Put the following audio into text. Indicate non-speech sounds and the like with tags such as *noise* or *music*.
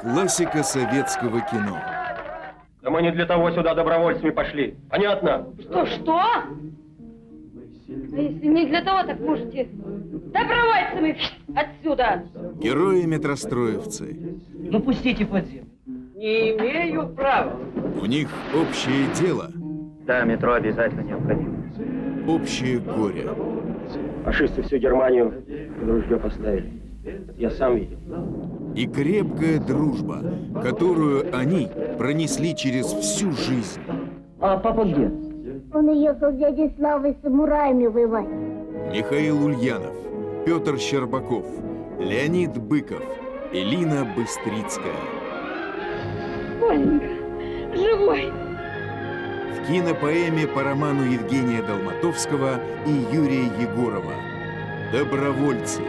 Классика советского кино. Да мы не для того сюда добровольцами пошли. Понятно? Что, что? А если не для того, так можете добровольцами *laughs* отсюда. Герои метростроевцы. Ну пустите под землю. Не имею права. У них общее дело, Да, метро обязательно необходимо. общее горе. Фашисты всю Германию в ружье поставили. Я сам видел. И крепкая дружба, которую они пронесли через всю жизнь. А папа где? Он уехал с дядей Славой с самураями воевать. Михаил Ульянов, Петр Щербаков, Леонид Быков, Элина Быстрицкая. Оленька, живой. В кинопоэме по роману Евгения Долматовского и Юрия Егорова «Добровольцы»